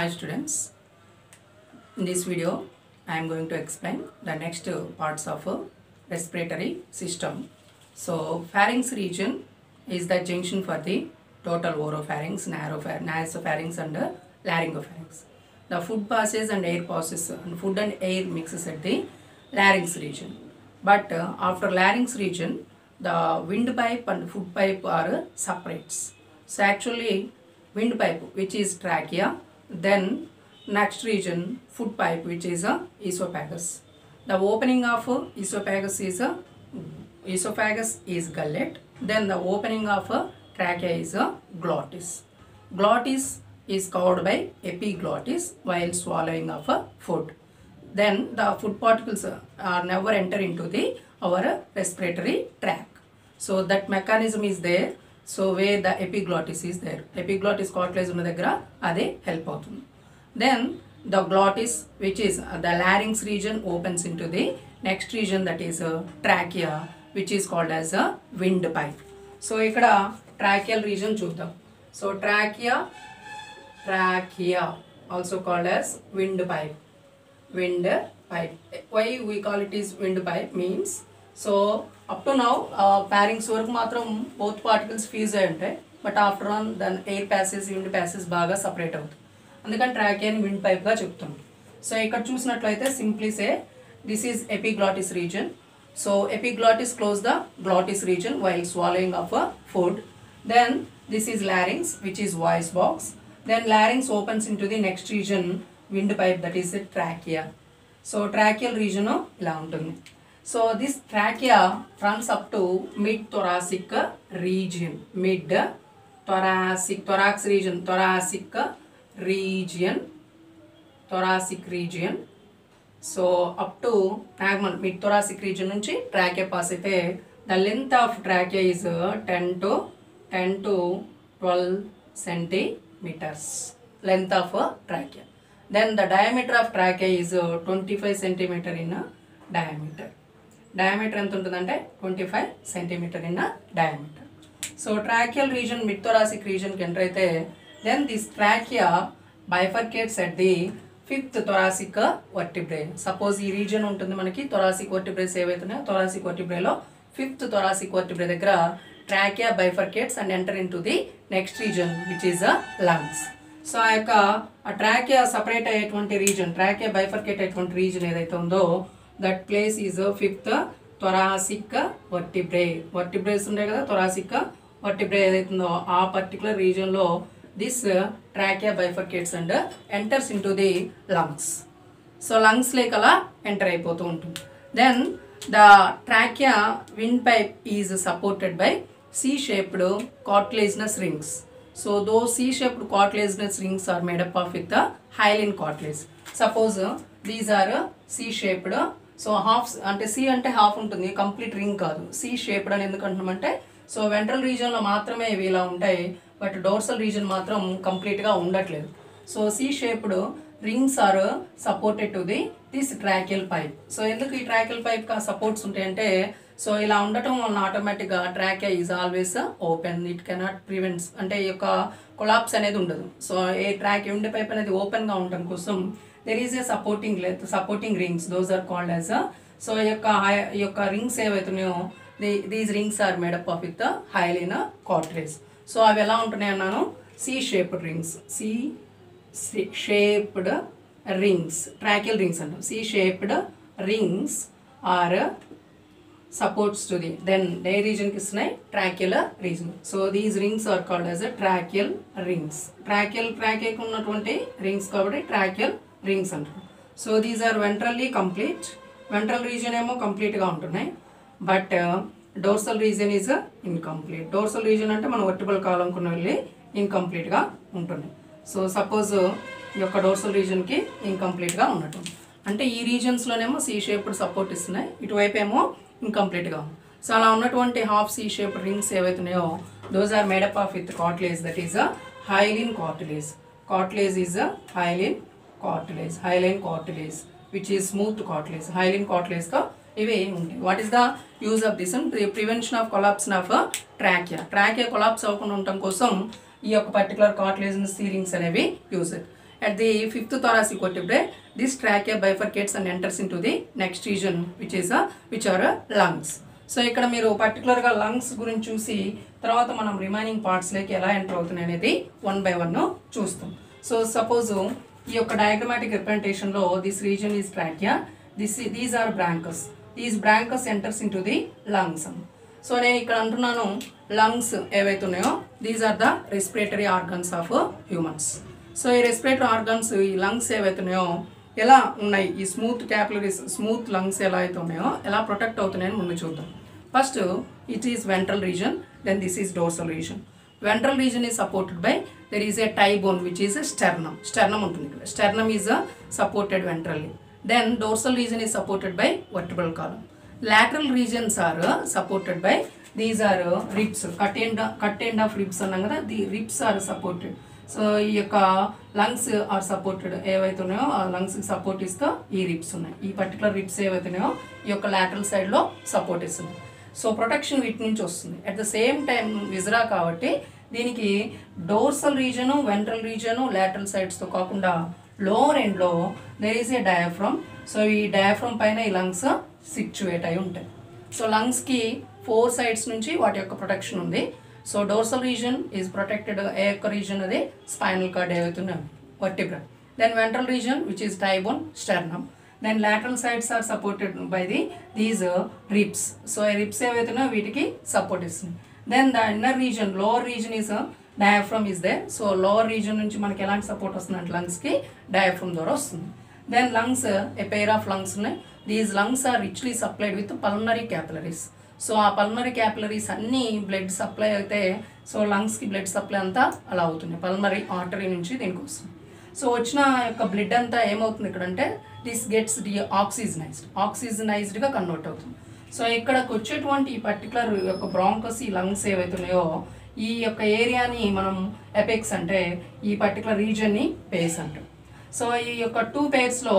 Hi students, in this video I am going to explain the next parts of respiratory system. So pharynx region is the junction for the total oropharynx, nasopharynx and uh, laryngopharynx. The food passes and air passes and food and air mixes at the larynx region. But uh, after larynx region, the windpipe and food pipe are separates. So actually windpipe which is trachea, then next region food pipe which is a esophagus. The opening of esophagus is a esophagus is gullet, then the opening of a trachea is a glottis. Glottis is covered by epiglottis while swallowing of a food. Then the food particles are never enter into the our respiratory tract. So that mechanism is there. So way the epiglottis is there epiglottis cartilage ఉన్న దగ్గర అదే help అవుతుంది. Then the glottis which is the larynx region opens into the next region that is trachea which is called as a wind pipe so ఇక్కడ tracheal region చూద్దాం. So trachea trachea also called as wind pipe wind pipe. Why we call it is wind pipe means so up to now pharynx వరకు మాత్రం both particles fees అయి ఉంటాయి. But after on దాని air passes wind passes బాగా separate అవుతుంది. అందుకని track అని wind పైప్గా చెప్తున్నాం. సో ఇక్కడ చూసినట్లయితే simply say this is epiglottis region so epiglottis close the glottis region while swallowing of a food then this is larynx which is voice box then larynx opens into the next region wind pipe that is trachea so tracheal region ఇలా ఉంటుంది. So this trachea runs up to mid thoracic region mid thoracic thorax region thoracic region thoracic region so up to ట్రాగ్మన్ mid thoracic reason నుంచి trachea pass అయితే the length of trachea is ten to ten to twelve centimetres length of trachea then the diameter of trachea is uh, 25 centimeter in a diameter. Diameter ఎంత ఉంటుందంటే 25 centimeter in a diameter. So tracheal region mid రీజన్కి enter అయితే then this trachea bifurcates at the fifth thoracic vertebrae suppose ఈ reason ఉంటుంది మనకి thoracic vertebrae ఏవైతున్నాయో thoracic వర్టిబ్రేలో fifth thoracic vertebrae దగ్గర trachea bifurcates and enter into the next region which is a lungs so ఆ యొక్క ఆ ట్రాకియా సపరేట్ అయ్యేటువంటి రీజన్ ట్రాకియా బైఫర్కేట్ అయ్యేటువంటి రీజన్ ఏదైతే ఉందో that place is fifth thoracic vertebrae vertebras ఉంటాయి కదా థొరాసిక్ వర్టిబ్రే ఏదైతుందో ఆ particular రీజన్లో this trachea bifurcates and enters into the lungs so lungs లేక అలా ఎంటర్ అయిపోతూ ఉంటుంది. Then the trachea wind pipe is supported by C shaped cartilaginous rings so those C shaped cartilaginous rings are made up of with hyaline cartilage suppose these are C shaped so half అంటే C అంటే half ఉంటుంది complete ring కాదు. C shaped అని ఎందుకంటున్నామంటే so ventral రీజన్లో మాత్రమే ఇవి ఇలా ఉంటాయి బట్ డోర్సల్ రీజన్ మాత్రం కంప్లీట్గా ఉండట్లేదు. So C shaped rings are supported to the this tracheal pipe. So ఎందుకు ఈ ట్రాకిల్ పైప్ సపోర్ట్స్ ఉంటాయంటే సో ఇలా ఉండటం వలన ఆటోమేటిక్గా track is always open. It cannot prevents అంటే ఈ యొక్క కొలాప్స్ అనేది ఉండదు. సో ఏ ట్రాక్ ఎండి పైప్ అనేది ఓపెన్గా ఉండటం కోసం there is a supporting లెత్ supporting rings those are called as so ఈ యొక్క హై- ఈ యొక్క రింగ్స్ ఏవైతున్నాయో these rings are made up of with hyaline cartilage so అవి ఎలా ఉంటున్నాయి అన్నాను? C shaped rings C shaped rings tracheal rings అంటాం C shaped rings are supports to the then ఏ రీజన్కి ఇస్తున్నాయి tracheal region so these rings are called as tracheal rings tracheal track ఉన్నటువంటి rings కాబట్టి tracheal rings అంటారు. So these are ventrally complete ventral region ఏమో కంప్లీట్గా ఉంటున్నాయి. But dorsal region is incomplete dorsal region అంటే మనం వర్టిబుల్ కాలంకున్న వెళ్ళి ఇన్కంప్లీట్గా ఉంటుంది. సో సపోజ్ uh, ఈ యొక్క డోర్సల్ రీజన్కి ఇన్కంప్లీట్గా ఉండటం అంటే ఈ రీజన్స్లోనేమో సీ షేప్డ్ సపోర్ట్ ఇస్తున్నాయి. ఇటువైపు ఏమో ఇన్కంప్లీట్గా ఉంది. సో అలా ఉన్నటువంటి హాఫ్ సీ షేప్ రింగ్స్ ఏవైతున్నాయో those are made up of with cartilage that is a hyaline cartilage cartilage is a hyaline cartilage hyaline cartilage which is smooth cartilage hyaline కార్టిలేజ్తో ఇవి ఉంటాయి what is the use of this prevention of collapse of trachea trachea collapse అవ్వకుండా ఉండటం కోసం ఈ యొక్క particular cartilage ceilings అనేవి use at the fifth thoracic vertebrae this trachea bifurcates and enters into the next region which is which are lungs so ఇక్కడ మీరు పర్టికులర్గా lungs గురించి చూసి తర్వాత మనం రిమైనింగ్ పార్ట్స్లోకి ఎలా ఎంటర్ అవుతున్నాయి అనేది వన్ బై వన్ చూస్తాం. సో సపోజ్ ఈ యొక్క diagrammatic రిప్రజెంటేషన్లో this region is trachea this these are bronchus these bronchus enters into the lungs so నేను ఇక్కడ అంటున్నాను లంగ్స్ ఏవైతే ఉన్నాయో these are the respiratory organs of humans so ఈ రెస్పిరేటరీ ఆర్గన్స్ ఈ లంగ్స్ ఏవైతే ఉన్నాయో ఎలా ఉన్నాయి? ఈ స్మూత్ క్యాపిలరీస్ స్మూత్ లంగ్స్ ఎలా అయితే ఉన్నాయో ఎలా ప్రొటెక్ట్ అవుతున్నాయని ముందు చూద్దాం. First it is ventral region then this is dorsal region ventral region is supported by there is a tie bone which is sternum sternum ఉంటుంది ఇక్కడ. Sternum is supported ventrally then dorsal region is supported by vertebral column lateral regions are supported supported by these are cut ribs. Cut end cut end of ribs అన్నాం కదా the ribs are supported so ఈ యొక్క lungs are supported ఏవైతే ఉన్నాయో ఆ లంగ్స్కి support ఇస్తూ ఈ ribs ఉన్నాయి. ఈ పర్టికులర్ రిప్స్ ఏవైతే ఉన్నాయో ఈ యొక్క లాటరల్ సైడ్లో సపోర్ట్ ఇస్తున్నాయి సో ప్రొటెక్షన్ వీటి నుంచి వస్తుంది. అట్ ద సేమ్ టైం విజరా కాబట్టి దీనికి dorsal region ventral region lateral సైడ్స్తో కాకుండా లోవర్ ఎండ్లో there is a diaphragm so ఈ డయాఫ్రమ్ పైన ఈ లంగ్స్ సిచ్యువేట్ అయి ఉంటాయి. సో లంగ్స్కి ఫోర్ సైడ్స్ నుంచి వాటి యొక్క ప్రొటెక్షన్ ఉంది. So dorsal region is protected ఏ యొక్క రీజన్ అది spinal cord ఏవైతున్నాయి vertebra then ventral region which is tie bone sternum then lateral sides are supported by the these ribs so ribs ఏవైతున్నాయో వీటికి support ఇస్తుంది. Then the inner region lower region is diaphragm is they so lower region నుంచి మనకి ఎలాంటి support వస్తుందంటే లంగ్స్కి diaphragm ద్వారా వస్తుంది. Then lungs a pair of lungs ఉన్నాయి. These lungs are richly supplied with pulmonary capillaries so ఆ పల్మరీ క్యాపిలరీస్ అన్నీ బ్లడ్ సప్లై అయితే సో లంగ్స్కి బ్లడ్ సప్లై అంతా అలా అవుతుంది. పల్మరీ ఆర్టరీ నుంచి దీనికి వస్తుంది. సో వచ్చిన యొక్క బ్లడ్ అంతా ఏమవుతుంది ఇక్కడ అంటే దిస్ గెట్స్ డి ఆక్సిజనైజ్డ్ ఆక్సిజనైజ్డ్గా కన్వర్ట్ అవుతుంది. సో ఇక్కడకు వచ్చేటువంటి ఈ పర్టికులర్ యొక్క బ్రాంకస్ ఈ లంగ్స్ ఏవైతున్నాయో ఈ యొక్క ఏరియాని మనం ఎపెక్స్ అంటే ఈ పర్టికులర్ రీజన్ని పేస్ అంటాం. సో ఈ యొక్క టూ పేర్స్లో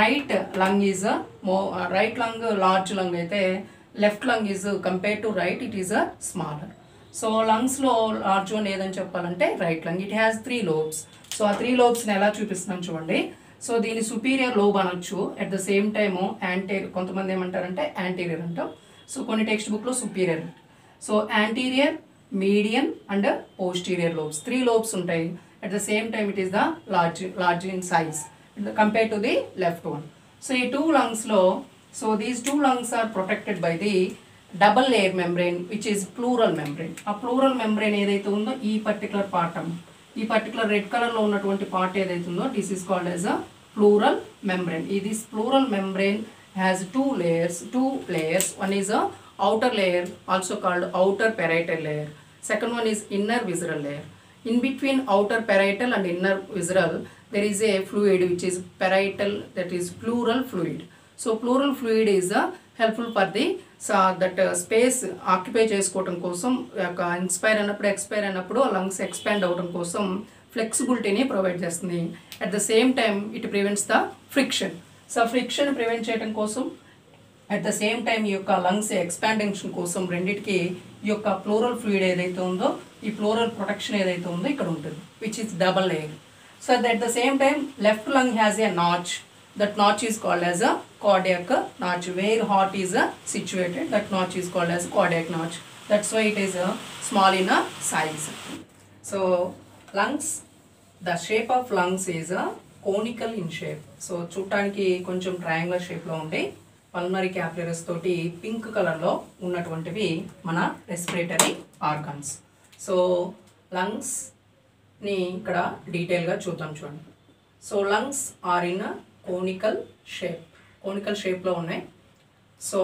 రైట్ లంగ్ ఈజ్ మో రైట్ లంగ్ లార్జ్ లంగ్ అయితే left lung is compare to right it is a smaller. So లంగ్స్లో large one ఏదని చెప్పాలంటే right lung. It has three lobes. So ఆ త్రీ లోబ్స్ని ఎలా చూపిస్తున్నాం చూడండి. సో దీని సుపీరియర్ లోబ్ అనొచ్చు. At the same time anterior కొంతమంది ఏమంటారంటే యాంటీరియర్ అంటాం. సో కొన్ని టెక్స్ట్ బుక్లో superior so anterior median and posterior lobes three lobes ఉంటాయి. At the same time it is the large large in size compare to the left one so ఈ two లంగ్స్లో so these two lungs are protected by the double layer membrane which is pleural membrane ఆ pleural membrane ఏదైతే ఉందో ఈ particular part అమ్మ. ఈ particular red కలర్లో ఉన్నటువంటి part ఏదైతే ఉందో this is called as a pleural membrane ఈ this pleural membrane has two layers two layers one is a outer layer also called outer parietal layer second one is inner visceral layer in between outer parietal and inner visceral there is a fluid which is parietal that is pleural fluid so pleural fluid is uh, helpful for the so that space occupy చేసుకోవడం కోసం యొక్క inspire అయినప్పుడు expire అయినప్పుడు lungs expand అవ్వడం కోసం ఫ్లెక్సిబిలిటీని provide చేస్తుంది. At the same time it prevents the friction so friction prevent చేయడం కోసం అట్ ద సేమ్ టైం ఈ యొక్క లంగ్స్ ఎక్స్పాండెన్షన్ కోసం రెండింటికి ఈ యొక్క ఫ్లోరల్ ఫ్లూయిడ్ ఏదైతే ఉందో ఈ ఫ్లోరల్ ప్రొటెక్షన్ ఏదైతే ఉందో ఇక్కడ ఉంటుంది which is double layer so at the same time left lung has a notch that notch is called as a cardiac notch where heart is situated that notch is called as cardiac notch that's why it is uh, small in a size. So lungs the shape of lungs is a conical in shape. So చూడటానికి కొంచెం triangular షేప్లో ఉండి pulmonary capillaries తోటి pink కలర్లో ఉన్నటువంటివి మన respiratory organs so లంగ్స్ని ఇక్కడ డీటెయిల్గా చూద్దాం చూడండి. So lungs are in conical shape conical షేప్లో ఉన్నాయి. సో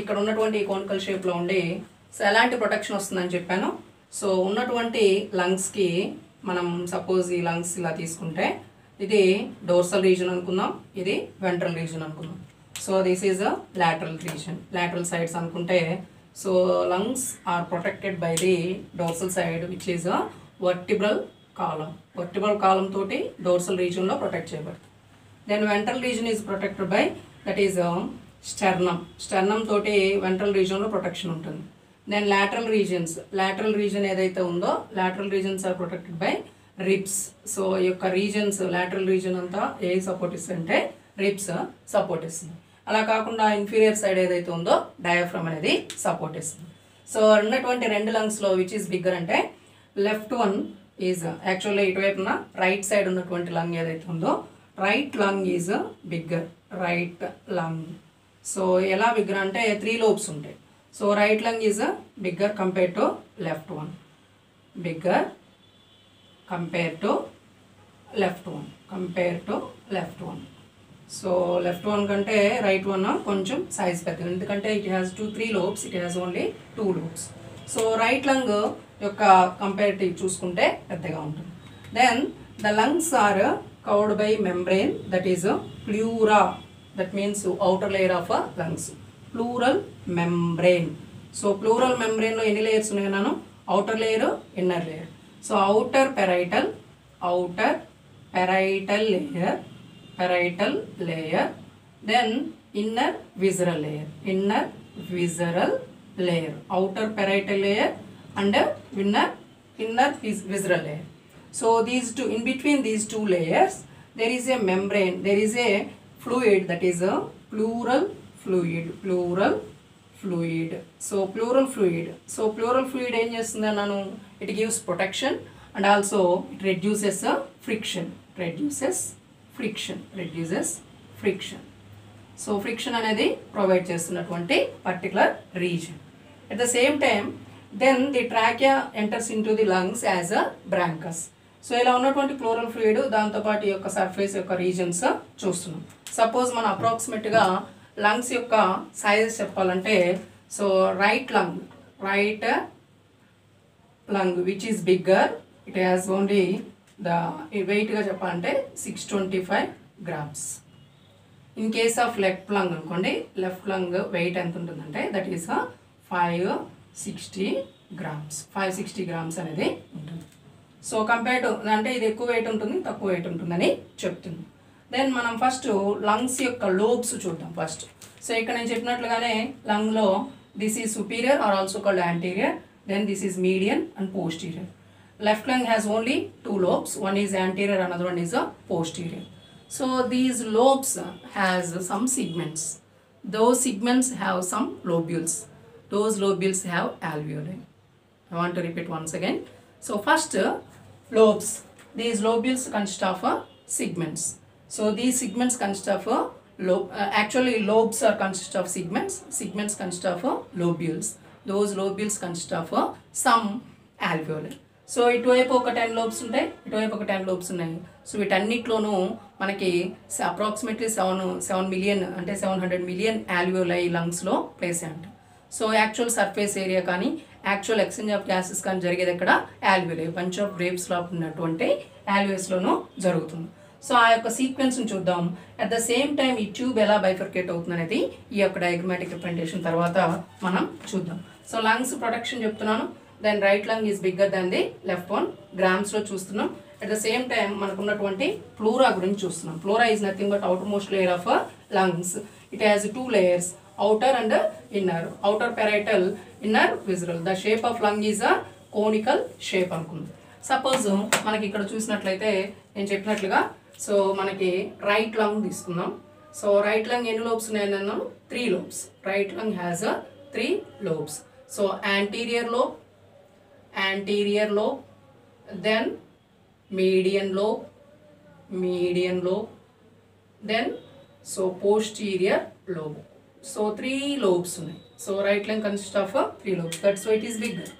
ఇక్కడ ఉన్నటువంటి కోనికల్ షేప్లో ఉండి సో ఎలాంటి ప్రొటెక్షన్ వస్తుందని చెప్పాను. సో ఉన్నటువంటి లంగ్స్కి మనం సపోజ్ ఈ లంగ్స్ ఇలా తీసుకుంటే ఇది డోర్సల్ రీజన్ అనుకుందాం ఇది వెంట్రల్ రీజన్ అనుకుందాం. So this is a lateral region lateral sides అనుకుంటే so lungs are protected by the dorsal side which is a vertebral column vertebral column తోటి డోర్సల్ రీజన్లో ప్రొటెక్ట్ చేయబడుతుంది. Then ventral region is protected by that is sternum sternum తోటి ventral రీజన్లో protection ఉంటుంది. Then lateral regions lateral region ఏదైతే ఉందో lateral regions are protected by ribs so ఈ యొక్క రీజన్స్ లాటరల్ రీజన్ అంతా ఏ సపోర్ట్ అంటే రిప్స్ సపోర్ట్ ఇస్తుంది అలా కాకుండా ఇన్ఫీరియర్ సైడ్ ఏదైతే ఉందో డయాఫ్రమ్ అనేది సపోర్ట్ ఇస్తుంది సో ఉన్నటువంటి రెండు లంగ్స్లో విచ్ ఈస్ బిగ్గర్ అంటే లెఫ్ట్ వన్ ఈజ్ యాక్చువల్లీ ఇటువైపున రైట్ సైడ్ ఉన్నటువంటి లంగ్ ఏదైతే ఉందో right lung is bigger right lung. So ఎలా బిగ్గర్ అంటే త్రీ లోబ్స్ ఉంటాయి. So right lung is bigger compare to left one. Bigger compare to left one compare to left one. So left one కంటే right one కొంచెం size పెద్దది. ఎందుకంటే it has two three lobes it has only two lobes. So right lung యొక్క comparative చూసుకుంటే పెద్దగా ఉంటుంది. Then the lungs are covered by membrane that is pleura that means outer layer of lungs pleural membrane so pleural మెంబ్రెయిన్లో ఎన్ని layers ఉన్నాయి నాను outer layer inner layer so outer parietal outer parietal layer parietal layer then inner visceral layer inner visceral layer outer parietal layer and inner inner vis- visceral layer so these two in between these two layers there is a membrane there is a fluid that is a pleural fluid pleural fluid so pleural fluid so pleural fluid ఏం చేస్తుంది అన్నాను? It gives protection and also it reduces friction reduces friction reduces friction so friction అనేది provide చేస్తున్నటువంటి particular region at the same time then the trachea enters in to the lungs as a bronchus so ఇలా ఉన్నటువంటి chloral fluid దాంతోపాటు ఈ యొక్క surface యొక్క reasons చూస్తున్నాం. Suppose మనం అప్రాక్సిమేట్గా లంగ్స్ యొక్క సైజెస్ చెప్పాలంటే so right lung right lung which is bigger it has only the వెయిట్గా చెప్పాలంటే six twenty five grams in case of left lung అనుకోండి లెఫ్ట్ లంగ్ వెయిట్ ఎంత ఉంటుందంటే that is five sixty grams five sixty grams అనేది ఉంటుంది. So compare to అంటే ఇది ఎక్కువ వెయిట్ ఉంటుంది తక్కువ వెయిట్ ఉంటుందని చెప్తుంది. దెన్ మనం ఫస్ట్ లంగ్స్ యొక్క లోబ్స్ చూద్దాం ఫస్ట్ సో ఇక్కడ నేను చెప్పినట్లుగానే లంగ్లో this is superior or also called anterior then this is medium and posterior left lung has only two lobes one is anterior another one is a posterior so these lobes has some segments those segments have some lobules those lobules have alveoli I want repeat once again so first lobes these lobules consist of uh, segments so these segments consist of uh, lobe uh, actually lobes are consist of segments segments consist of uh, lobules those lobules consist of uh, some alveoli so ఇటువైపు ఒక ten lobes ఉంటాయి ఇటువైపు ఒక ten lobes ఉన్నాయి so వీటన్నిటిలోనూ మనకి approximately seven seven million అంటే seven hundred million alveoli లంగ్స్లో ప్లేస్ అయి ఉంటాయి సో యాక్చువల్ సర్ఫేస్ ఏరియా కానీ యాక్చువల్ ఎక్స్చేంజ్ ఆఫ్ గ్యాసెస్ కానీ జరిగేది ఎక్కడ? యాల్యూలే బంచ్ ఆఫ్ గ్రేప్స్లో ఉన్నటువంటి యాల్యూస్లోనూ జరుగుతుంది. సో ఆ యొక్క సీక్వెన్స్ని చూద్దాం. అట్ ద సేమ్ టైం ఈ ట్యూబ్ ఎలా బైఫర్కేట్ అవుతుంది అనేది ఈ యొక్క డయాగ్మాటిక్ రిప్రజెంటేషన్ తర్వాత మనం చూద్దాం. సో లంగ్స్ ప్రొటెక్షన్ చెప్తున్నాను. Then right lung is bigger than the left one గ్రామ్స్లో చూస్తున్నాం. అట్ ద సేమ్ టైం మనకున్నటువంటి ఫ్లోరా గురించి చూస్తున్నాం. Pleura is nothing but outer most layer of lungs it has two layers outer and inner outer parietal inner visceral the shape of lung is a conical shape అనుకుంది. Suppose మనకి ఇక్కడ చూసినట్లయితే నేను చెప్పినట్లుగా so మనకి right lung తీసుకుందాం. So right lung ఎన్ని lobes ఉన్నాయన్నాను three lobes. Right lung has a three lobes. So anterior lobe anterior lobe then median lobe median lobe then so posterior lobe. So three lobes ఉన్నాయి. So right lung consist of three lobes that so it is bigger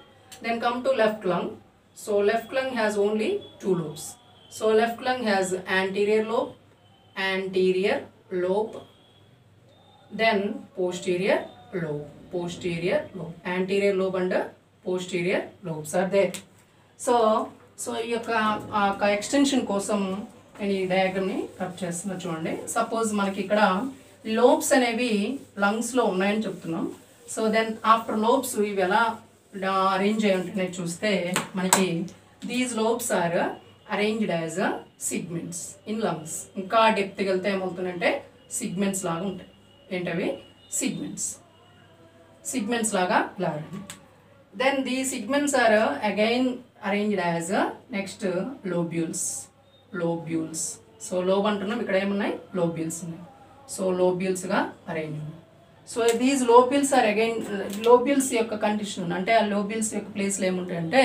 then come to left lung so left lung has only two lobes so left lung has anterior lobe anterior lobe then posterior lobe posterior lobe anterior lobe and posterior lobes are there so so ఈ యొక్క ఆ యొక్క extension కోసం నేను ఈ డయాగ్రామ్ని cut చేస్తున్నా చూడండి. Suppose మనకి ఇక్కడ లోబ్స్ అనేవి లంగ్స్లో ఉన్నాయని చెప్తున్నాం. సో దెన్ ఆఫ్టర్ లోబ్స్ ఇవి ఎలా అరేంజ్ అయి ఉంటున్నాయి చూస్తే మనకి these lobes are arranged as segments in lungs ఇంకా డెప్త్కి వెళ్తే ఏమవుతుందంటే సిగ్మెంట్స్ లాగా ఉంటాయి. ఏంటవి? సిగ్మెంట్స్ సిగ్మెంట్స్ లాగా ఇలా then the segments are again arranged as next lobules lobules so lobe అంటున్నాం. ఇక్కడ ఏమున్నాయి? లోబ్యూల్స్ ఉన్నాయి. సో లోబ్యూల్స్గా అరేంజ్ ఉన్నాయి so these lobules are again lobules యొక్క కండిషన్ అంటే ఆ లోబ్యూల్స్ యొక్క ప్లేస్లో ఏముంటాయంటే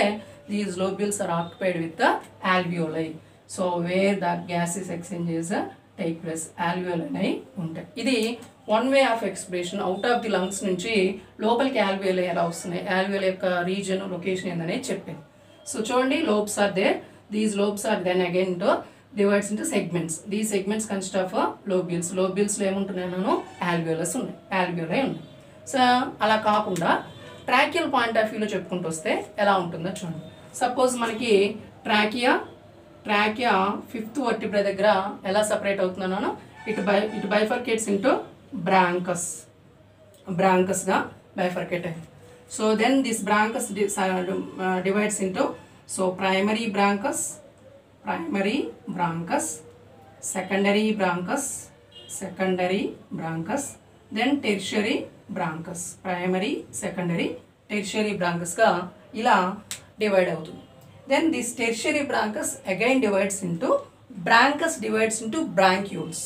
these lobules are occupied with the alveoli so where the gases exchanges take place alveoli ఉంటాయి. ఇది one way of expression out of the lungs నుంచి లోపలికి alveoli ఎలా వస్తున్నాయి ఆల్వియోల యొక్క రీజన్ లొకేషన్ ఏందనేది చెప్పింది సో చూడండి lobes are there these lobes are then again to divides into segments the segments const of lobules లోబ్యూల్స్లో ఏముంటున్నాయి నేను ఆల్వియోలస్ ఉన్నాయి. ఆల్వియోలై ఉన్నాయి. సో అలా కాకుండా ట్రాకియల్ పాయింట్ ఆఫ్ వ్యూలో చెప్పుకుంటూ వస్తే ఎలా ఉంటుందో చూడండి. సపోజ్ మనకి ట్రాకియా ట్రాకియా ఫిఫ్త్ వర్టిబ్రా దగ్గర ఎలా సపరేట్ అవుతున్నానో ఇటు బై ఇటు బైఫర్కేట్స్ ఇంటూ బ్రాంకస్ బ్రాంకస్గా బైఫర్కేట్ అయింది. So then this bronchus divides into so primary bronchus primary bronchus secondary bronchus secondary bronchus then tertiary bronchus primary secondary tertiary బ్రాంకస్గా ఇలా divide అవుతుంది then this tertiary bronchus again divides into bronchus divides into bronchioles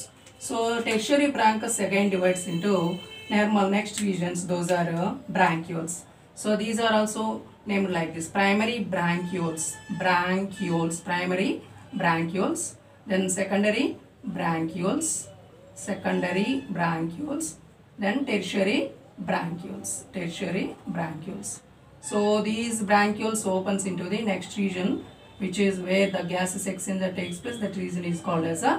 so tertiary bronchus again divides into normal next regions those are uh, branchioles. So these are also named like this. Primary branchioles branchioles primary branchioles then secondary branchioles secondary branchioles then tertiary branchioles tertiary branchioles so these branchioles opens into the next region which is where the gases exchange that takes place that region is called as a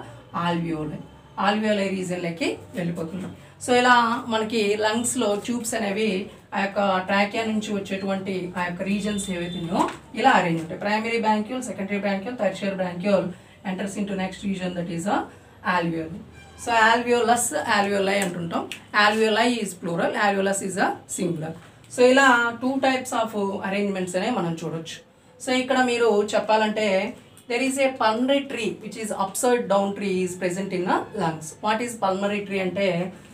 alveoli alveoli region లకి వెళ్ళిపోతున్నాం so ఇలా మనకి లంగ్స్లో tubes అనేవి ఆ యొక్క trachea నుంచి వచ్చేటువంటి ఆ యొక్క రీజన్స్ ఏవైతే ఇలా అరేంజ్ ఉంటాయి. Primary bronchiole secondary bronchiole tertiary bronchiole enters into next region that is alveoli so alveolus alveoli అంటుంటాం. Alveoli is plural alveolus is a singular so ఇలా టూ టైప్స్ ఆఫ్ అరేంజ్మెంట్స్ అనేవి మనం చూడొచ్చు. సో ఇక్కడ మీరు చెప్పాలంటే there is a pulmonary tree which is upside down tree is present in lungs what is pulmonary tree అంటే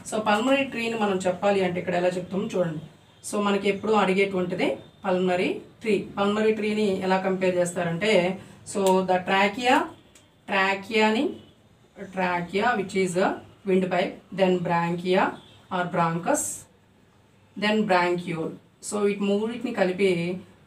సో పల్మరీ ట్రీని మనం చెప్పాలి అంటే ఇక్కడ ఎలా చెప్తాం చూడండి. సో మనకి ఎప్పుడు అడిగేటువంటిది పల్మరీ ట్రీ పల్మరీ ట్రీని ఎలా కంపేర్ చేస్తారంటే so the trachea ట్రాకియాని trachea which is wind pipe then bronchia or bronchus then bronchiole so వీటి మూడింటిని కలిపి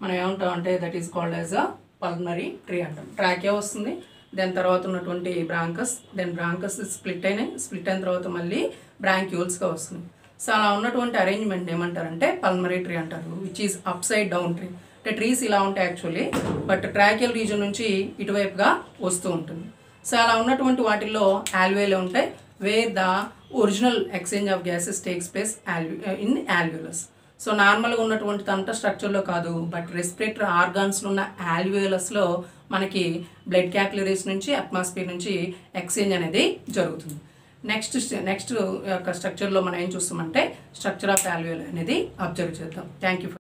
మనం ఏమంటాం అంటే that is called as a pulmonary tree అంటాం ట్రాకే వస్తుంది. దాని తర్వాత ఉన్నటువంటి బ్రాంకస్ దెన్ బ్రాంకస్ స్ప్లిట్ అయినాయి. స్ప్లిట్ అయిన తర్వాత మళ్ళీ బ్రాంక్యూల్స్గా వస్తుంది సో అలా ఉన్నటువంటి అరేంజ్మెంట్ ఏమంటారంటే పల్మరీ ట్రీ అంటారు which is upside down tree అంటే ట్రీస్ ఇలా ఉంటాయి యాక్చువల్లీ బట్ ట్రాకియల్ రీజన్ నుంచి ఇటువైపుగా వస్తూ ఉంటుంది. సో అలా ఉన్నటువంటి వాటిల్లో ఆల్వేలే ఉంటాయి where the original exchange of gases takes place ఆల్వి in alveolus so నార్మల్గా ఉన్నటువంటి తంట స్ట్రక్చర్లో కాదు. బట్ రెస్పిరేటరీ ఆర్గాన్స్లో ఉన్న ఆల్వ్యూలస్లో మనకి బ్లడ్ క్యాపిలరీస్ నుంచి అట్మాస్ఫియర్ నుంచి ఎక్స్చేంజ్ అనేది జరుగుతుంది. నెక్స్ట్ నెక్స్ట్ యొక్క స్ట్రక్చర్లో మనం ఏం చూస్తామంటే స్ట్రక్చర్ ఆఫ్ ఆల్వ్యూల్ అనేది అబ్జర్వ్ చేద్దాం. Thank you